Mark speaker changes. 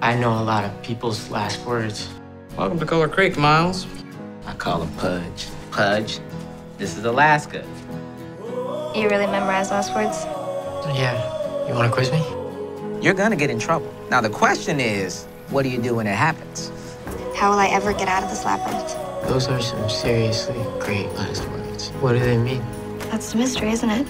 Speaker 1: I know a lot of people's last words.
Speaker 2: Welcome to Culver Creek, Miles.
Speaker 3: I call him Pudge. Pudge, this is Alaska.
Speaker 4: You really memorize last words?
Speaker 1: Yeah. You want to quiz me?
Speaker 3: You're gonna get in trouble. Now, the question is, what do you do when it happens?
Speaker 4: How will I ever get out of this labyrinth?
Speaker 1: Those are some seriously great last words. What do they mean?
Speaker 4: That's the mystery, isn't it?